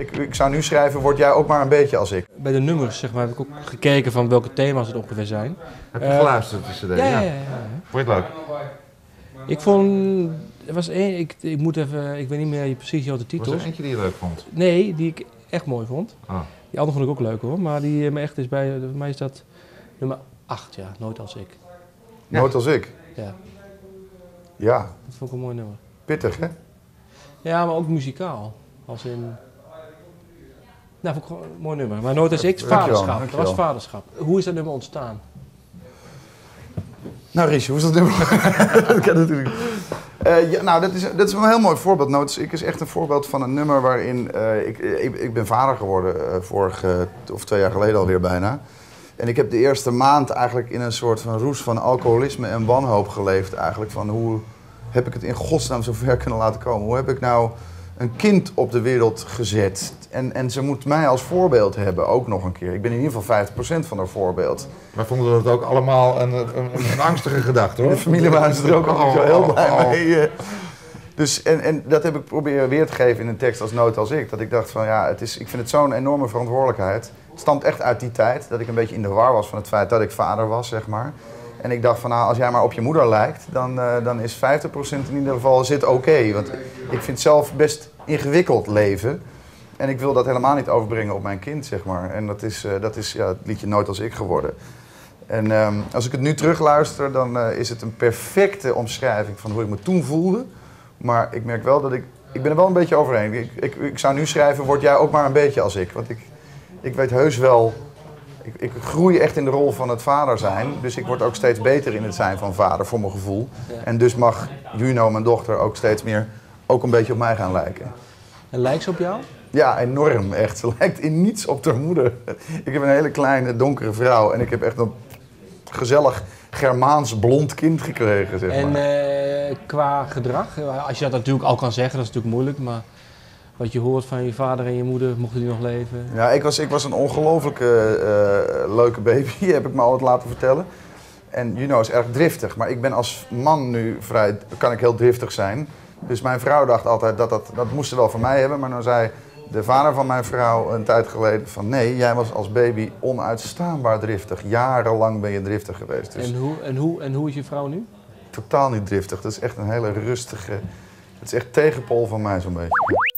Ik, ik zou nu schrijven, word jij ook maar een beetje als ik. Bij de nummers zeg maar, heb ik ook gekeken van welke thema's het ongeveer zijn. Heb je Eh, geluisterd de CD? Ja, ja, ja. ja. Vond je het leuk? Ik vond, er was één, ik, ik moet even, ik weet niet meer precies jouw de Was er eentje die je leuk vond? Nee, die ik echt mooi vond. Oh. Die andere vond ik ook leuk hoor, maar die eh, me echt is bij, bij mij is dat nummer 8, ja, Nooit als ik. Ja. Nooit als ik. Ja, Ja, dat vond ik een mooi nummer. pittig hè? Ja, maar ook muzikaal. Als in. Nou, vond ik gewoon een mooi nummer. Maar nooit als ik, vaderschap. Dat dankjewel. was vaderschap. Hoe is dat nummer ontstaan? Nou, Riesje, hoe is dat nummer? dat kan natuurlijk. Eh, ja, nou, dat is, dat is een heel mooi voorbeeld. Notes ik is echt een voorbeeld van een nummer waarin. eh, ik, ik, ik ben vader geworden eh, vorige of twee jaar geleden alweer bijna. En ik heb de eerste maand eigenlijk in een soort van roes van alcoholisme en wanhoop geleefd. Eigenlijk van hoe heb ik het in godsnaam zo ver kunnen laten komen? Hoe heb ik nou een kind op de wereld gezet? En, en ze moet mij als voorbeeld hebben, ook nog een keer. Ik ben in ieder geval 50% van haar voorbeeld. Wij vonden dat ook allemaal een, een, een angstige gedachte hoor. De familie waren ze er ook al zo heel blij Oh, oh. mee. eh. Dus, en, en dat heb ik proberen weer te geven in een tekst als Nood als ik. Dat ik dacht van ja, het is, ik vind het zo'n enorme verantwoordelijkheid. Het stamt echt uit die tijd dat ik een beetje in de war was van het feit dat ik vader was, zeg maar. En ik dacht van nou, als jij maar op je moeder lijkt, dan, eh, dan is 50% in ieder geval zit oké. Want ik vind zelf best ingewikkeld leven. En ik wil dat helemaal niet overbrengen op mijn kind, zeg maar. En dat is, eh, dat is ja, het liedje Nooit als ik geworden. En ehm, als ik het nu terugluister, dan eh, is het een perfecte omschrijving van hoe ik me toen voelde. Maar ik merk wel dat ik... Ik ben er wel een beetje overheen. Ik, ik, ik zou nu schrijven, word jij ook maar een beetje als ik. Want ik, ik weet heus wel... Ik, ik groei echt in de rol van het vader zijn. Dus ik word ook steeds beter in het zijn van vader, voor mijn gevoel. En dus mag Juno, mijn dochter, ook steeds meer... ook een beetje op mij gaan lijken. En lijkt ze op jou? Ja, enorm echt. Ze lijkt in niets op haar moeder. Ik heb een hele kleine, donkere vrouw en ik heb echt een gezellig Germaans blond kind gekregen, zeg En maar. eh, qua gedrag, als je dat natuurlijk al kan zeggen, dat is natuurlijk moeilijk. Maar wat je hoort van je vader en je moeder, mochten die nog leven. Ja, ik was, ik was een ongelooflijke eh, leuke baby, heb ik me altijd laten vertellen. En Juno is erg driftig, maar ik ben als man nu vrij, kan ik heel driftig zijn. Dus mijn vrouw dacht altijd dat dat, dat moest ze wel van mij hebben. Maar dan zei de vader van mijn vrouw een tijd geleden van nee, jij was als baby onuitstaanbaar driftig. Jarenlang ben je driftig geweest. Dus En, hoe, en, hoe, en hoe is je vrouw nu? totaal niet driftig. Dat is echt een hele rustige, het is echt tegenpol van mij zo'n beetje.